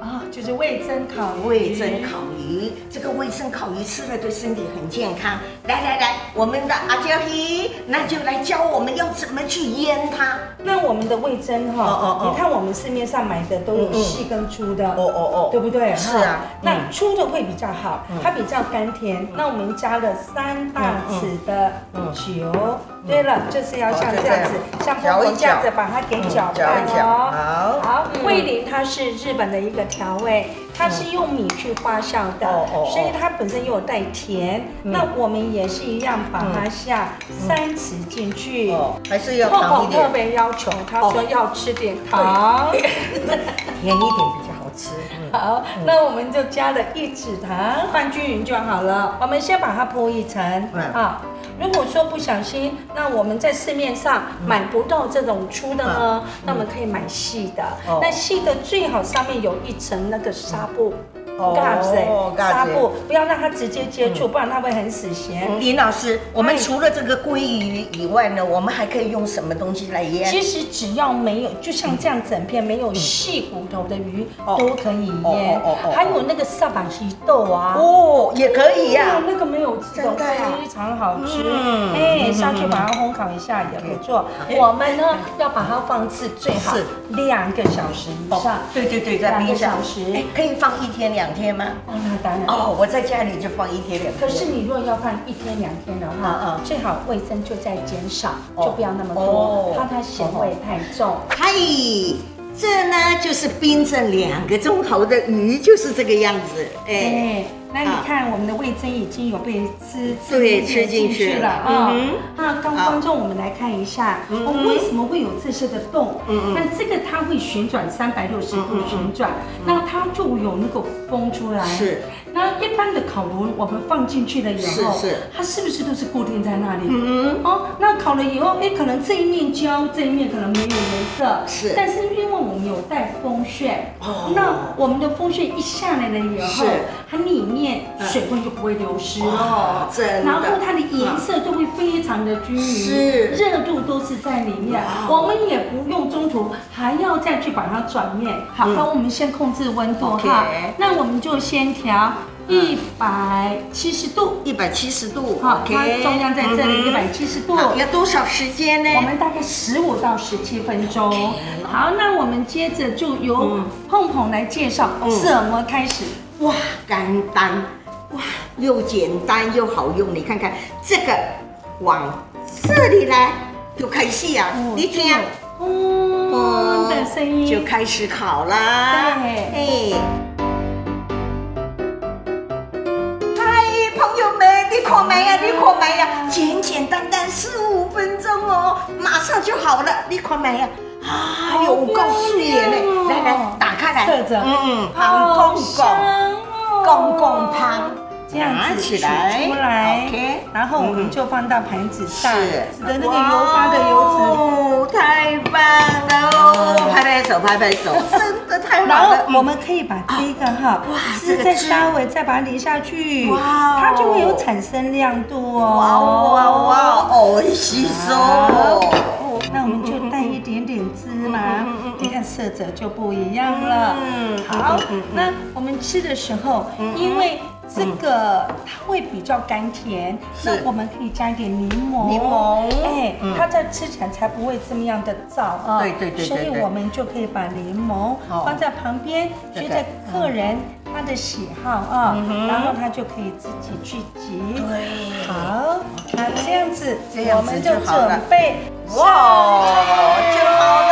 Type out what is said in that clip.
啊，就是味增烤鱼。味增烤鱼，这个味增烤鱼吃了对身体很健康。来来来，我们的阿娇姨，那就来教我们要怎么去腌它。那我们的味增哈，哦哦哦你看我们市面上买的都有细跟粗的，哦哦哦对不对？是啊那嗯粗的会比较好，它比较甘甜。那我们加了三大匙的嗯酒。对了，就是要像这样子，像搅一波波这样子把它给搅搅拌哦。好好，味淋它是日本的一个调味，它是用米去发酵的所以它本身又有带甜。那我们也是一样，把它下三匙进去。哦，还是要碰糖一碰特，别要求，他说要吃点糖。甜一点好那我们就加了一指糖，拌均匀就好了。我们先把它铺一层嗯啊。如果说不小心，那我们在市面上买不到这种粗的呢，那我们可以买细的。那细的最好上面有一层那个纱布。哦嘎子嘎子纱布不要让它直接接触，不然它会很死咸。嗯林老师，我们哎除了这个鲑鱼以外呢，我们还可以用什么东西来腌？其实只要没有，就像这样整片没有细骨头的鱼哦都可以腌哦哦哦哦。还有那个萨板西豆啊，哦，也可以呀哦。那个没有非常好吃。嗯哎，嗯下去把它烘烤一下也不错。我们呢要把它放置最好是两个小时以哦上。对对对，在两个冰箱小时哎，可以放一天两天吗？哦，那当然。哦，我在家里就放一天两天。可是你若要放一天两天的嗯话嗯，最好味增就在减少，哦就不要那么哦多，怕它咸味太重。嗨，这呢就是冰镇两个钟头的鱼，就是这个样子。哎，哎，那你看我们的味增已经有被吃对吃进去了。了啊嗯。那刚好。观众，我们来看一下，嗯我们为什么会有这些的洞？嗯嗯那这个它会旋转三百六十度旋转，那它就有那个风出来。是。那一般的烤炉，我们放进去了以后，是是。它是不是都是固定在那里？嗯哦，那烤了以后，哎，可能这一面焦，这一面可能没有颜色，是。但是因为我们有带风旋，哦。那我们的风旋一下来了以后是，它里面水分就不会流失。哇了，真的。然后它的颜色都会非常的均匀，是。热度都是在里面，我们也不用中途还要再去把它转面。好，那我们先控制温度哈，那我们就先调一百七十度。一百七十度好，它中央在这里一嗯百七十度。好要多少时间呢？我们大概十五到十七分钟。好，那我们接着就由碰碰来介绍嗯。怎么开始。哇，简单，哇，又简单又好用。你看看这个，往这里来就开始啊，你听，嗡的声音就开始烤啦。对哎。嗨，朋友们，你可没呀？你可没呀？简简单单十五分钟哦，马上就好了。你可没呀？啊，有够水耶呢！来来，打开来，嗯，好胖公香公，哦。公公汤，这样子取起来。出来。OK 然后我们就放到盘子上，是。使得那个油花的油脂。哦，太棒了。哦！拍拍手，拍拍手，真的太然好了。后我们可以把这个哈哇汁再稍微再把它淋下去，哇哦。它就会有产生亮度哦。哇哇哇，哦，吸收。色泽就不一样了。嗯好那我们吃的时候，因为这个它会比较甘甜，那我们可以加一点柠檬。柠檬。哎嗯，它在吃起来才不会这么样的燥啊。对对所以我们就可以把柠檬哦放在旁边，这个随着客人他的喜好啊然后他就可以自己去挤。对。好，那这样子我们就准备哇，就好